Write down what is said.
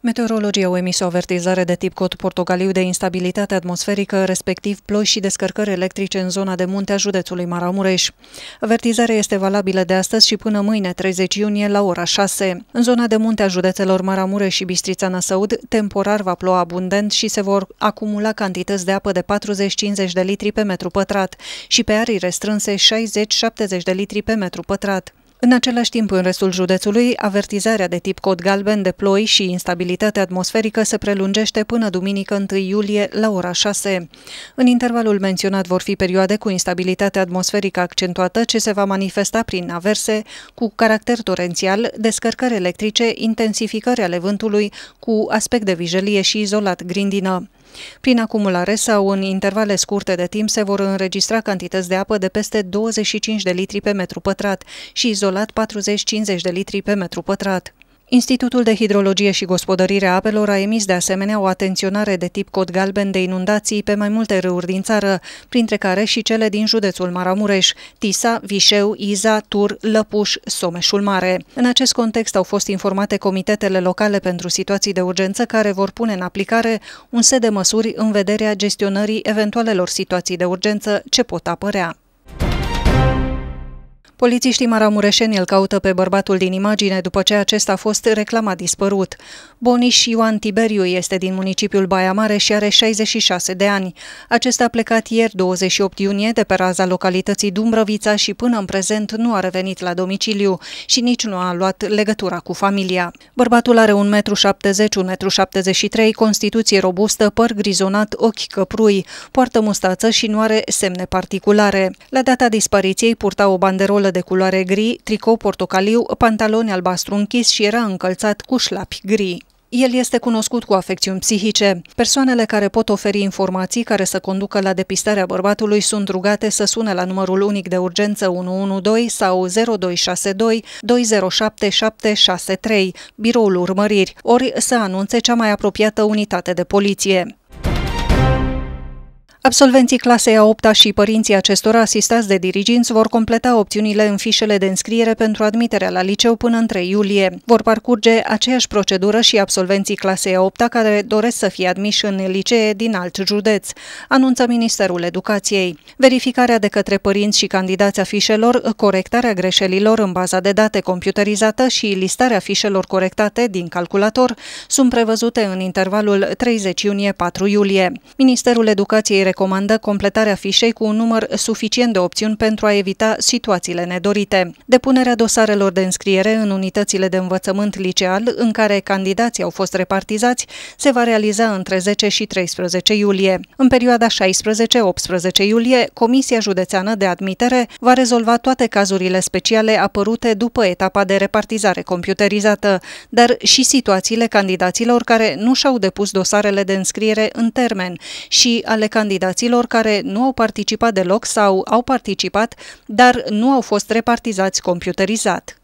Meteorologii au emis o avertizare de tip cod portogaliu de instabilitate atmosferică, respectiv ploi și descărcări electrice în zona de munte a județului Maramureș. Avertizarea este valabilă de astăzi și până mâine, 30 iunie, la ora 6. În zona de munte a județelor Maramureș și Bistrița Năsăud, temporar va ploua abundent și se vor acumula cantități de apă de 40-50 de litri pe metru pătrat și pe arii restrânse 60-70 de litri pe metru pătrat. În același timp, în restul județului, avertizarea de tip cod galben de ploi și instabilitate atmosferică se prelungește până duminică 1 iulie la ora 6. În intervalul menționat vor fi perioade cu instabilitate atmosferică accentuată ce se va manifesta prin averse cu caracter torențial, descărcări electrice, intensificări ale vântului cu aspect de vijelie și izolat grindină. Prin acumulare sau în intervale scurte de timp se vor înregistra cantități de apă de peste 25 de litri pe metru pătrat și izolat 40-50 de litri pe metru pătrat. Institutul de Hidrologie și Gospodărire a Apelor a emis de asemenea o atenționare de tip cod galben de inundații pe mai multe râuri din țară, printre care și cele din județul Maramureș, Tisa, Vișeu, Iza, Tur, Lăpuș, Someșul Mare. În acest context au fost informate comitetele locale pentru situații de urgență care vor pune în aplicare un set de măsuri în vederea gestionării eventualelor situații de urgență ce pot apărea. Polițiștii maramureșeni îl caută pe bărbatul din imagine după ce acesta a fost reclamat dispărut. Boniș Ioan Tiberiu este din municipiul Baia Mare și are 66 de ani. Acesta a plecat ieri 28 iunie de pe raza localității Dumbrăvița și până în prezent nu a revenit la domiciliu și nici nu a luat legătura cu familia. Bărbatul are 1,70 m, 1,73 m, constituție robustă, păr grizonat, ochi căprui, poartă mustață și nu are semne particulare. La data dispariției purta o banderolă de culoare gri, tricou portocaliu, pantaloni albastru închis și era încălțat cu șlapi gri. El este cunoscut cu afecțiuni psihice. Persoanele care pot oferi informații care să conducă la depistarea bărbatului sunt rugate să sune la numărul unic de urgență 112 sau 0262 207763, biroul urmăriri, ori să anunțe cea mai apropiată unitate de poliție. Absolvenții clasei a 8 -a și părinții acestora asistați de diriginți vor completa opțiunile în fișele de înscriere pentru admiterea la liceu până în 3 iulie. Vor parcurge aceeași procedură și absolvenții clasei a 8 -a care doresc să fie admiși în licee din alt județ, anunță Ministerul Educației. Verificarea de către părinți și candidați a fișelor, corectarea greșelilor în baza de date computerizată și listarea fișelor corectate din calculator sunt prevăzute în intervalul 30 iunie-4 iulie. Ministerul Educației recomandă completarea fișei cu un număr suficient de opțiuni pentru a evita situațiile nedorite. Depunerea dosarelor de înscriere în unitățile de învățământ liceal în care candidații au fost repartizați se va realiza între 10 și 13 iulie. În perioada 16-18 iulie, Comisia Județeană de Admitere va rezolva toate cazurile speciale apărute după etapa de repartizare computerizată, dar și situațiile candidaților care nu și-au depus dosarele de înscriere în termen și ale candidaților candidaților care nu au participat deloc sau au participat, dar nu au fost repartizați computerizat.